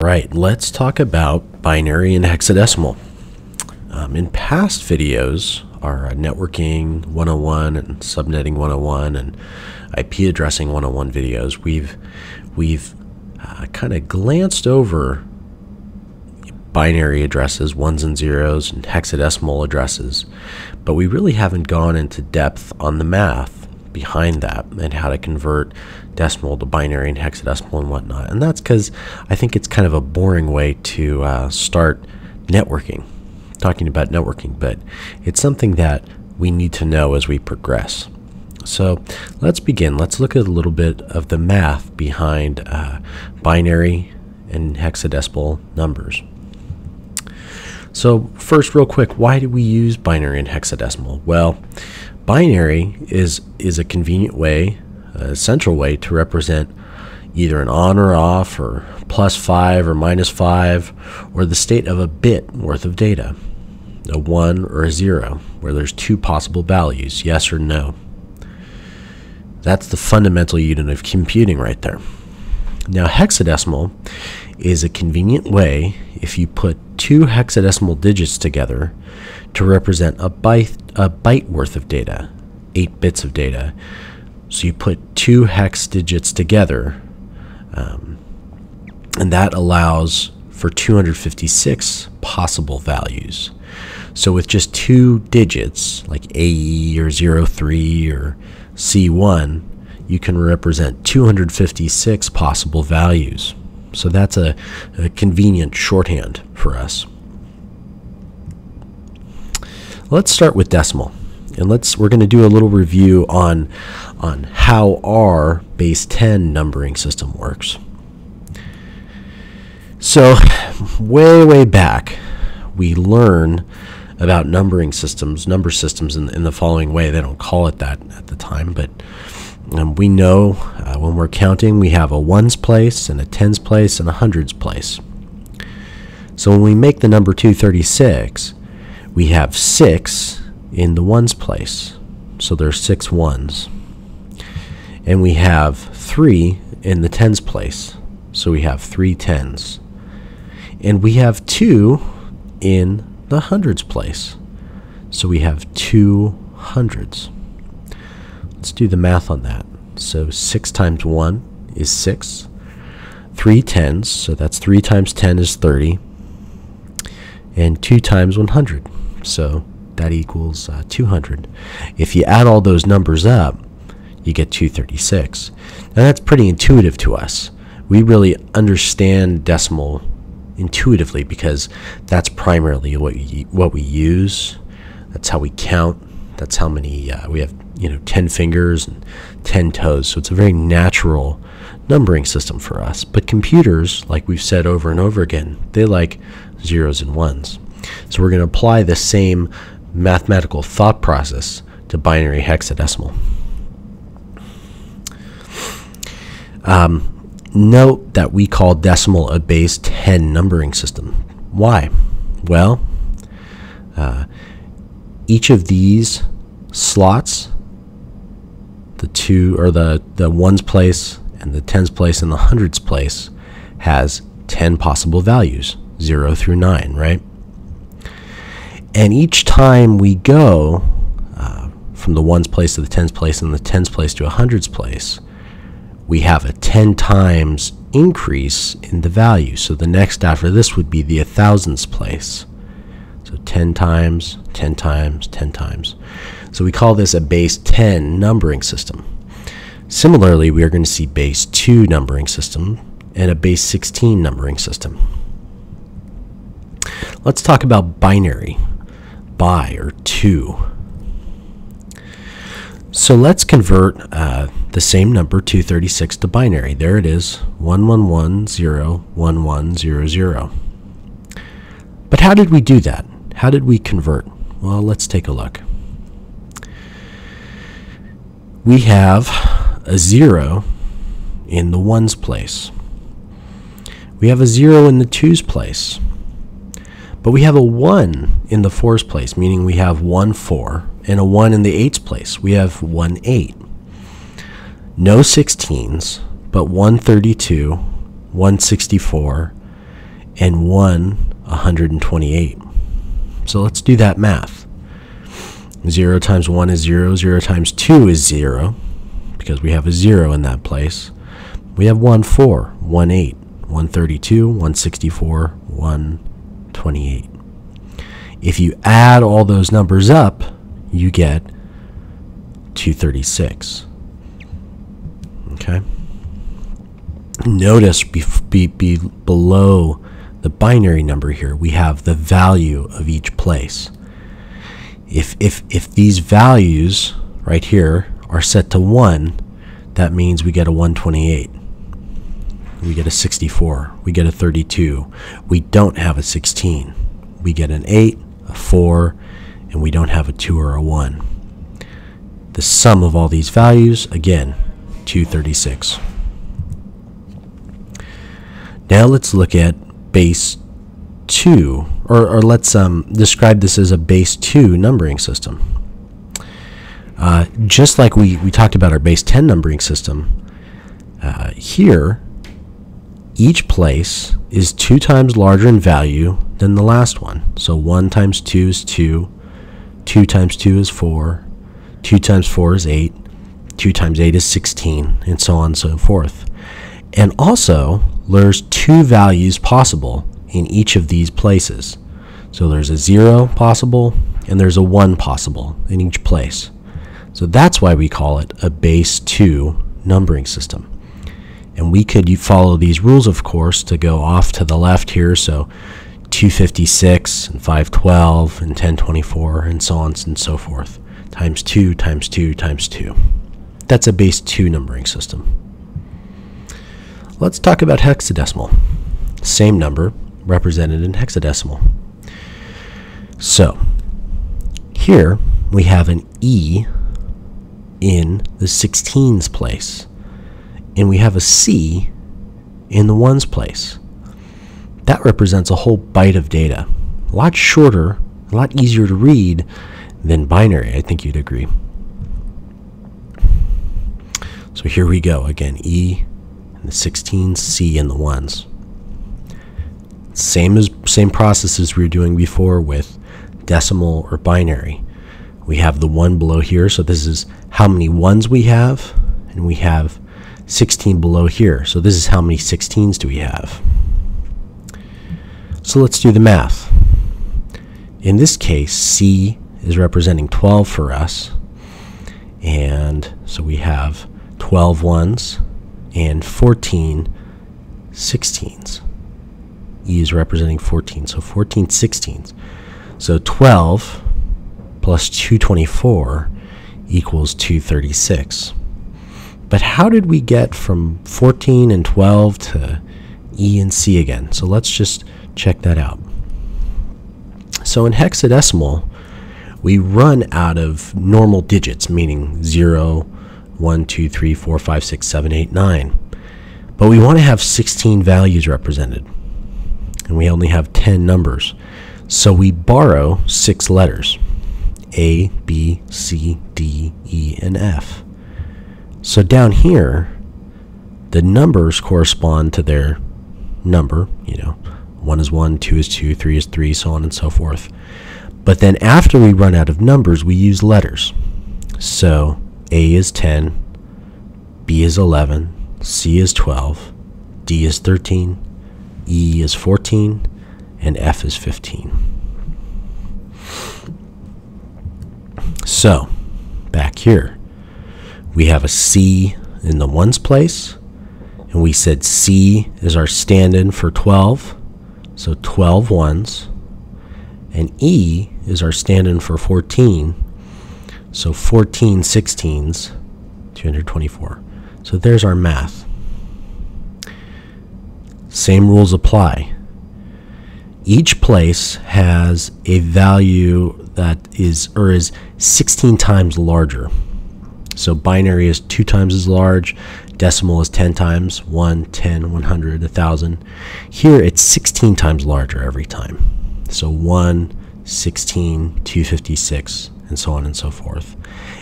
Right, let's talk about binary and hexadecimal. Um, in past videos, our uh, networking 101 and subnetting 101 and IP addressing 101 videos, we've we've uh, kind of glanced over binary addresses, ones and zeros, and hexadecimal addresses, but we really haven't gone into depth on the math behind that and how to convert decimal to binary and hexadecimal and whatnot. And that's because I think it's kind of a boring way to uh, start networking, talking about networking, but it's something that we need to know as we progress. So let's begin. Let's look at a little bit of the math behind uh, binary and hexadecimal numbers. So first, real quick, why do we use binary and hexadecimal? Well, binary is is a convenient way, a central way to represent either an on or off or plus 5 or minus 5 or the state of a bit worth of data, a 1 or a 0, where there's two possible values, yes or no. That's the fundamental unit of computing right there. Now hexadecimal is a convenient way if you put two hexadecimal digits together to represent a byte, a byte worth of data, 8 bits of data. So you put two hex digits together, um, and that allows for 256 possible values. So with just two digits, like AE or 03 or C1, you can represent 256 possible values. So that's a, a convenient shorthand for us. Let's start with decimal. And let's we're going to do a little review on on how our base 10 numbering system works. So, way way back, we learn about numbering systems, number systems in, in the following way. They don't call it that at the time, but um, we know uh, when we're counting, we have a ones place and a tens place and a hundreds place. So when we make the number 236, we have 6 in the ones place. So there's six ones. And we have 3 in the tens place. So we have three tens. And we have 2 in the hundreds place. So we have two hundreds. Let's do the math on that. So 6 times 1 is 6. 3 tens, so that's 3 times 10 is 30. And 2 times 100. So that equals uh, 200. If you add all those numbers up, you get 236. Now that's pretty intuitive to us. We really understand decimal intuitively because that's primarily what we, what we use. That's how we count. That's how many uh, we have. You know, 10 fingers and 10 toes. So it's a very natural numbering system for us. But computers, like we've said over and over again, they like zeros and ones. So we're going to apply the same mathematical thought process to binary hexadecimal. Um, note that we call decimal a base 10 numbering system. Why? Well, uh, each of these slots, the two or the, the ones place and the tens place and the hundreds place, has 10 possible values, 0 through 9, right? And each time we go uh, from the ones place to the tens place and the tens place to a hundreds place, we have a 10 times increase in the value. So the next after this would be the a thousands place. So 10 times, 10 times, 10 times. So we call this a base 10 numbering system. Similarly, we are going to see base 2 numbering system and a base 16 numbering system. Let's talk about binary by or to. So let's convert uh, the same number 236 to binary. There it is 11101100. But how did we do that? How did we convert? Well, let's take a look. We have a 0 in the ones place. We have a 0 in the twos place. But we have a 1 in the 4's place, meaning we have 1 4, and a 1 in the 8's place. We have 1 8. No 16s, but 132, 164, and 1 128. So let's do that math. 0 times 1 is 0, 0 times 2 is 0, because we have a 0 in that place. We have 1 4, 1 8, 132, 164, 128. If you add all those numbers up, you get 236. Okay? Notice be, be, be below the binary number here, we have the value of each place. If, if, if these values right here are set to 1, that means we get a 128. We get a 64. We get a 32. We don't have a 16. We get an 8, a 4, and we don't have a 2 or a 1. The sum of all these values, again, 236. Now let's look at base 2, or, or let's um, describe this as a base 2 numbering system. Uh, just like we, we talked about our base 10 numbering system, uh, here, each place is two times larger in value than the last one. So 1 times 2 is 2, 2 times 2 is 4, 2 times 4 is 8, 2 times 8 is 16, and so on and so forth. And also, there's two values possible in each of these places. So there's a 0 possible and there's a 1 possible in each place. So that's why we call it a base 2 numbering system. And we could follow these rules, of course, to go off to the left here. So 256 and 512 and 1024 and so on and so forth. Times 2 times 2 times 2. That's a base 2 numbering system. Let's talk about hexadecimal. Same number represented in hexadecimal. So, here we have an E in the 16s place, and we have a C in the ones place. That represents a whole byte of data. A lot shorter, a lot easier to read than binary, I think you'd agree. So here we go again E and the 16, C, and the 1s. Same as same processes we were doing before with decimal or binary. We have the 1 below here, so this is how many 1s we have, and we have 16 below here. So this is how many 16s do we have. So let's do the math. In this case, C is representing 12 for us. And so we have 12 ones and 14 16s. E is representing 14, so 14 16s. So 12 plus 224 equals 236. But how did we get from 14 and 12 to E and C again? So let's just check that out. So in hexadecimal, we run out of normal digits, meaning 0, 1, 2, 3, 4, 5, 6, 7, 8, 9. But we want to have 16 values represented. And we only have 10 numbers. So we borrow six letters A, B, C, D, E, and F. So down here, the numbers correspond to their number, you know, 1 is 1, 2 is 2, 3 is 3, so on and so forth. But then after we run out of numbers, we use letters. So a is 10, B is 11, C is 12, D is 13, E is 14, and F is 15. So, back here, we have a C in the ones place, and we said C is our stand in for 12, so 12 ones, and E is our stand in for 14, so 14 16s, 224. So there's our math. Same rules apply. Each place has a value that is or is 16 times larger. So binary is 2 times as large, decimal is 10 times, 1, 10, 100, 1000. Here it's 16 times larger every time. So 1, 16, 256, and so on and so forth.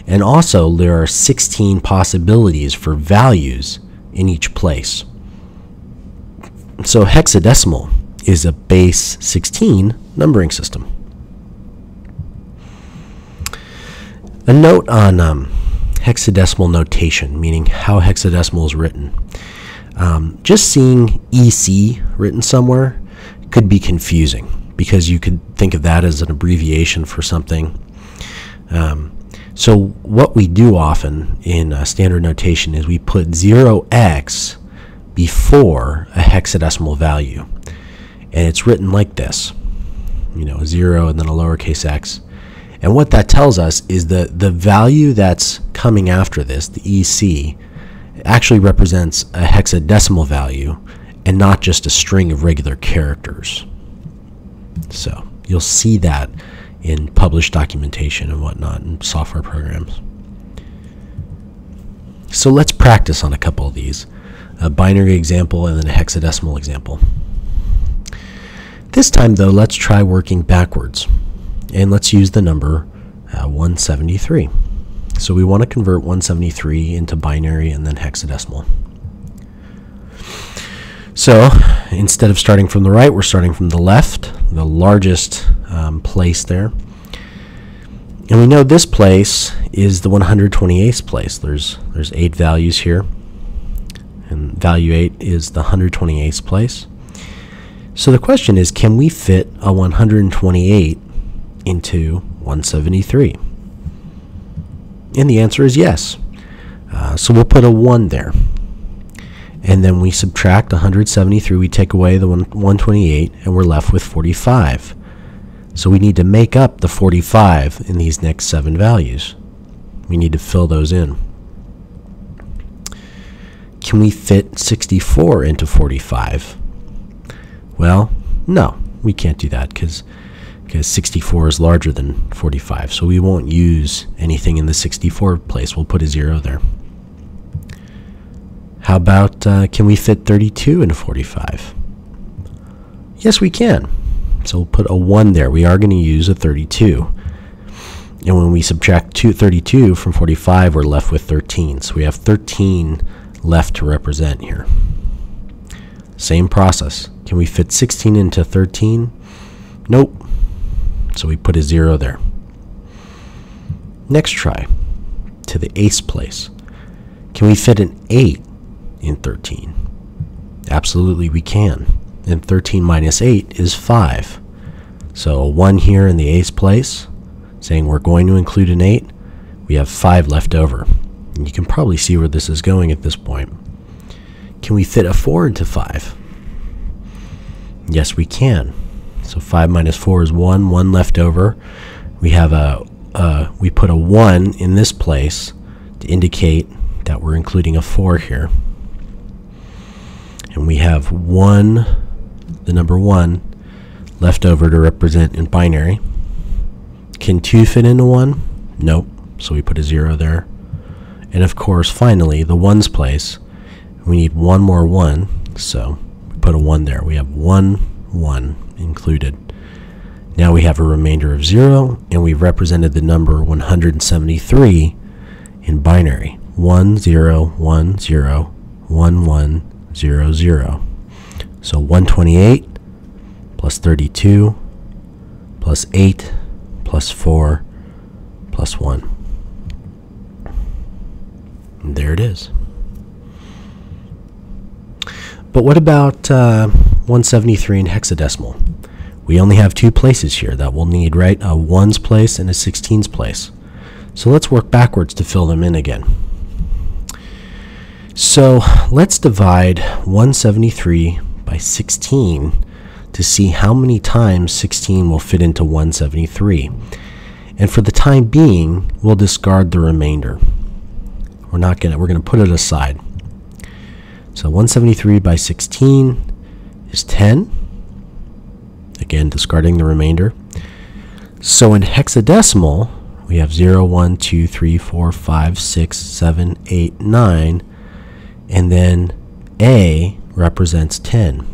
And also, there are 16 possibilities for values in each place. So hexadecimal is a base 16 numbering system. A note on um, hexadecimal notation, meaning how hexadecimal is written. Um, just seeing EC written somewhere could be confusing because you could think of that as an abbreviation for something. Um, so what we do often in uh, standard notation is we put 0x before a hexadecimal value. And it's written like this, you know, 0 and then a lowercase x. And what that tells us is that the value that's coming after this, the EC, actually represents a hexadecimal value and not just a string of regular characters. So you'll see that in published documentation and whatnot in software programs. So let's practice on a couple of these. A binary example and then a hexadecimal example. This time though, let's try working backwards. And let's use the number uh, 173. So we want to convert 173 into binary and then hexadecimal. So instead of starting from the right, we're starting from the left, the largest um, place there. And we know this place is the 128th place. There's, there's eight values here. And value 8 is the 128th place. So the question is, can we fit a 128 into 173? And the answer is yes. Uh, so we'll put a 1 there and then we subtract 173, we take away the 128, and we're left with 45. So we need to make up the 45 in these next seven values. We need to fill those in. Can we fit 64 into 45? Well, no, we can't do that because because 64 is larger than 45. So we won't use anything in the 64 place. We'll put a zero there. How about uh, can we fit 32 into 45? Yes, we can. So we'll put a 1 there. We are going to use a 32. And when we subtract two, 32 from 45, we're left with 13. So we have 13 left to represent here. Same process. Can we fit 16 into 13? Nope. So we put a 0 there. Next try. To the ace place. Can we fit an 8 in 13? Absolutely, we can. And 13 minus 8 is 5. So 1 here in the ace place, saying we're going to include an 8. We have 5 left over. And you can probably see where this is going at this point. Can we fit a 4 into 5? Yes, we can. So 5 minus 4 is 1, 1 left over. We have a, uh, we put a 1 in this place to indicate that we're including a 4 here and we have one, the number one, left over to represent in binary. Can two fit into one? Nope. So we put a zero there. And of course, finally, the ones place, we need one more one, so we put a one there. We have one, one included. Now we have a remainder of zero, and we've represented the number 173 in binary. 1, 0, 1, 0, 1, 1, 0, 0. So 128 plus 32 plus 8 plus 4 plus 1. And there it is. But what about uh, 173 in hexadecimal? We only have two places here that we'll need, right? A ones place and a 16s place. So let's work backwards to fill them in again. So let's divide 173 by 16 to see how many times 16 will fit into 173. And for the time being, we'll discard the remainder. We're not gonna we're gonna put it aside. So 173 by 16 is 10. Again, discarding the remainder. So in hexadecimal, we have 0, 1, 2, 3, 4, 5, 6, 7, 8, 9 and then A represents 10.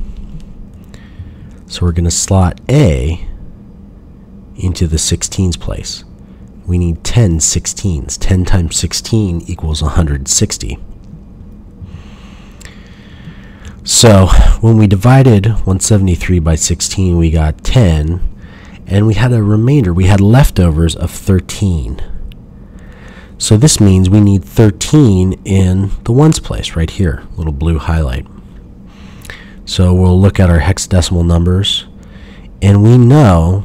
So we're going to slot A into the 16s place. We need 10 16s. 10 times 16 equals 160. So when we divided 173 by 16, we got 10, and we had a remainder. We had leftovers of 13. So this means we need 13 in the ones place right here, little blue highlight. So we'll look at our hexadecimal numbers, and we know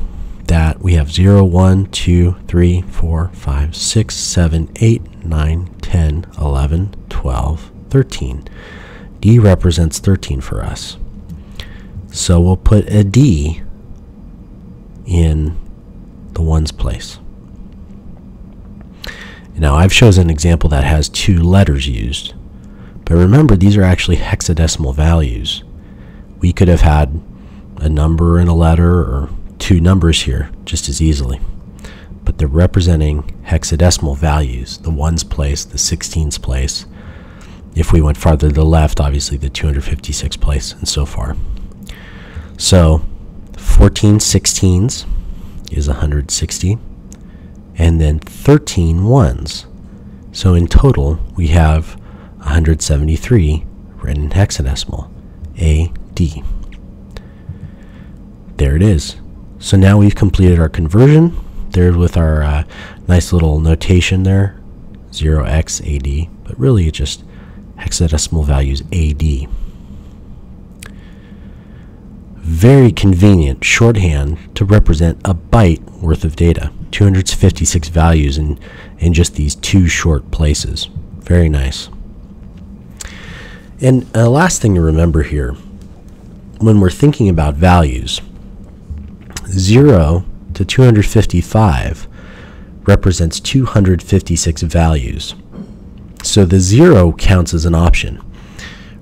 that we have 0, 1, 2, 3, 4, 5, 6, 7, 8, 9, 10, 11, 12, 13. D represents 13 for us. So we'll put a D in the ones place. Now I've chosen an example that has two letters used. But remember, these are actually hexadecimal values. We could have had a number and a letter or two numbers here just as easily. But they're representing hexadecimal values, the ones place, the 16s place. If we went farther to the left, obviously the 256 place, and so far. So 14 16s is 160, and then 13 ones. So in total, we have 173 written in hexadecimal, AD. There it is. So now we've completed our conversion. There with our uh, nice little notation there, 0x AD, but really it just hexadecimal values AD. Very convenient shorthand to represent a byte worth of data. 256 values in, in just these two short places. Very nice. And the uh, last thing to remember here, when we're thinking about values, 0 to 255 represents 256 values. So the 0 counts as an option.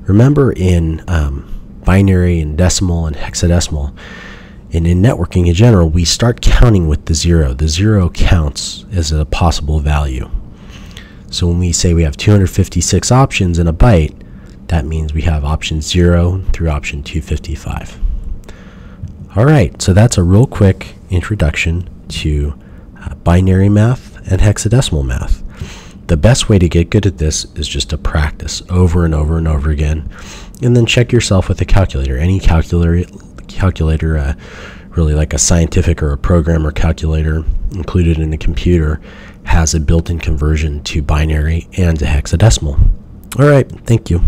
Remember in um, binary and decimal and hexadecimal, and in networking in general, we start counting with the 0. The 0 counts as a possible value. So when we say we have 256 options in a byte, that means we have option 0 through option 255. All right, so that's a real quick introduction to uh, binary math and hexadecimal math. The best way to get good at this is just to practice over and over and over again, and then check yourself with a calculator. Any calculator, calculator, uh, really like a scientific or a programmer calculator included in a computer, has a built-in conversion to binary and to hexadecimal. All right, thank you.